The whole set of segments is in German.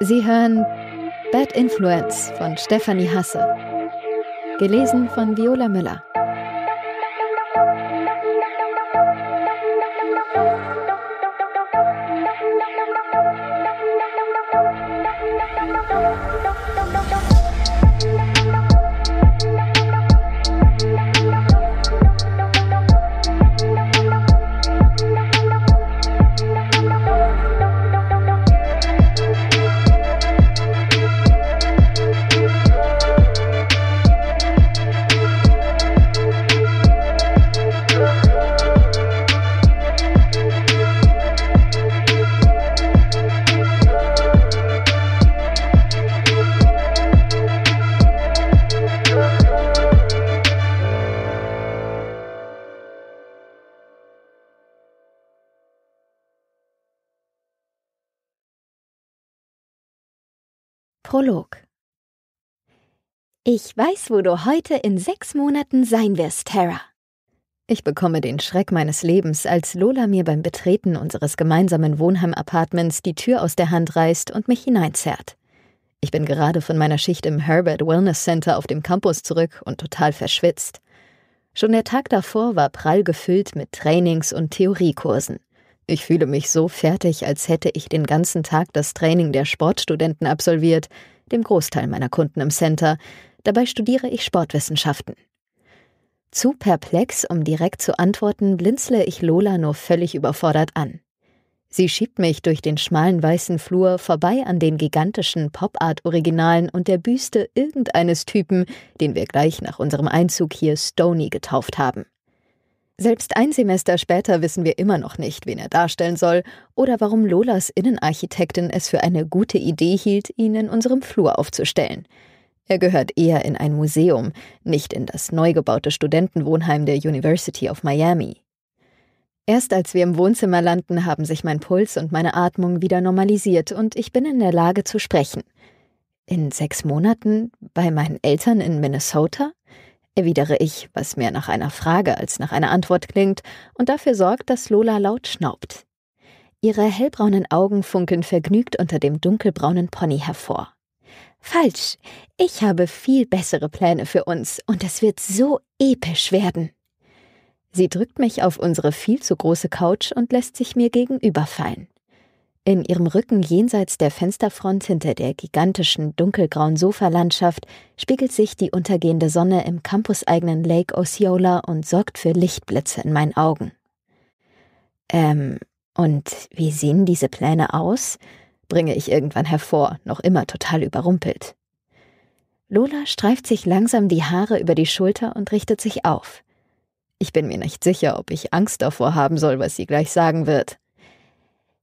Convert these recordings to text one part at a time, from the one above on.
Sie hören Bad Influence von Stefanie Hasse. Gelesen von Viola Müller. Prolog Ich weiß, wo du heute in sechs Monaten sein wirst, Tara. Ich bekomme den Schreck meines Lebens, als Lola mir beim Betreten unseres gemeinsamen Wohnheim-Apartments die Tür aus der Hand reißt und mich hineinzerrt. Ich bin gerade von meiner Schicht im Herbert Wellness Center auf dem Campus zurück und total verschwitzt. Schon der Tag davor war prall gefüllt mit Trainings und Theoriekursen. Ich fühle mich so fertig, als hätte ich den ganzen Tag das Training der Sportstudenten absolviert, dem Großteil meiner Kunden im Center. Dabei studiere ich Sportwissenschaften. Zu perplex, um direkt zu antworten, blinzle ich Lola nur völlig überfordert an. Sie schiebt mich durch den schmalen weißen Flur vorbei an den gigantischen Pop-Art-Originalen und der Büste irgendeines Typen, den wir gleich nach unserem Einzug hier Stony getauft haben. Selbst ein Semester später wissen wir immer noch nicht, wen er darstellen soll oder warum Lolas Innenarchitektin es für eine gute Idee hielt, ihn in unserem Flur aufzustellen. Er gehört eher in ein Museum, nicht in das neu gebaute Studentenwohnheim der University of Miami. Erst als wir im Wohnzimmer landen, haben sich mein Puls und meine Atmung wieder normalisiert und ich bin in der Lage zu sprechen. In sechs Monaten bei meinen Eltern in Minnesota? Erwidere ich, was mehr nach einer Frage als nach einer Antwort klingt und dafür sorgt, dass Lola laut schnaubt. Ihre hellbraunen Augen funkeln vergnügt unter dem dunkelbraunen Pony hervor. Falsch. Ich habe viel bessere Pläne für uns und es wird so episch werden. Sie drückt mich auf unsere viel zu große Couch und lässt sich mir gegenüberfallen. In ihrem Rücken jenseits der Fensterfront hinter der gigantischen dunkelgrauen Sofalandschaft spiegelt sich die untergehende Sonne im campuseigenen Lake Osceola und sorgt für Lichtblitze in meinen Augen. Ähm, und wie sehen diese Pläne aus? bringe ich irgendwann hervor, noch immer total überrumpelt. Lola streift sich langsam die Haare über die Schulter und richtet sich auf. Ich bin mir nicht sicher, ob ich Angst davor haben soll, was sie gleich sagen wird.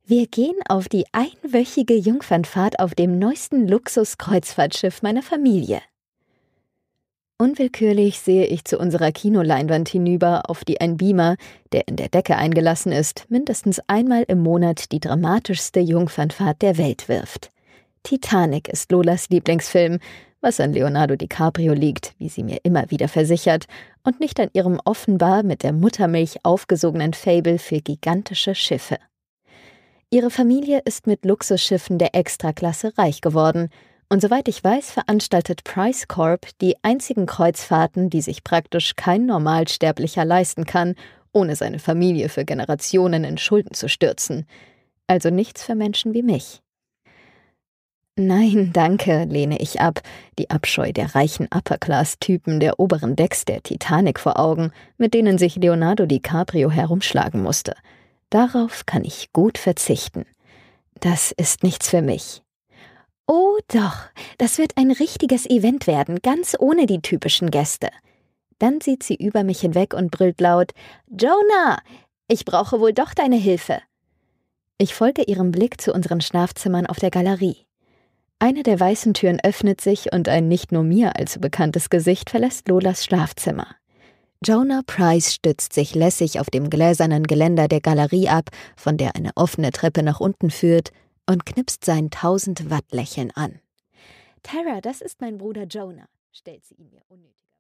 Wir gehen auf die einwöchige Jungfernfahrt auf dem neuesten Luxuskreuzfahrtschiff meiner Familie. Unwillkürlich sehe ich zu unserer Kinoleinwand hinüber, auf die ein Beamer, der in der Decke eingelassen ist, mindestens einmal im Monat die dramatischste Jungfernfahrt der Welt wirft. Titanic ist Lolas Lieblingsfilm, was an Leonardo DiCaprio liegt, wie sie mir immer wieder versichert, und nicht an ihrem offenbar mit der Muttermilch aufgesogenen Fable für gigantische Schiffe. Ihre Familie ist mit Luxusschiffen der Extraklasse reich geworden, und soweit ich weiß, veranstaltet Price Corp die einzigen Kreuzfahrten, die sich praktisch kein Normalsterblicher leisten kann, ohne seine Familie für Generationen in Schulden zu stürzen. Also nichts für Menschen wie mich. Nein, danke, lehne ich ab, die Abscheu der reichen Upper-Class-Typen der oberen Decks der Titanic vor Augen, mit denen sich Leonardo DiCaprio herumschlagen musste. Darauf kann ich gut verzichten. Das ist nichts für mich. Oh doch, das wird ein richtiges Event werden, ganz ohne die typischen Gäste. Dann sieht sie über mich hinweg und brüllt laut Jonah, ich brauche wohl doch deine Hilfe. Ich folge ihrem Blick zu unseren Schlafzimmern auf der Galerie. Eine der weißen Türen öffnet sich und ein nicht nur mir allzu bekanntes Gesicht verlässt Lolas Schlafzimmer. Jonah Price stützt sich lässig auf dem gläsernen Geländer der Galerie ab, von der eine offene Treppe nach unten führt, und knipst sein 1000 Watt Lächeln an. Tara, das ist mein Bruder Jonah, stellt sie ihn mir unnötig.